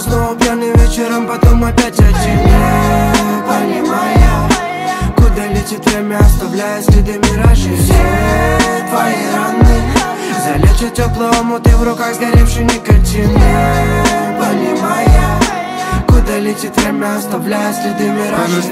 Снова пьяный вечером, потом опять один. Не понимая, куда летит время, оставляя следы миражей. Все твои раны Залечат теплый омут в руках сгоревший никотин. Не понимая, куда летит время, оставляя следы миражей.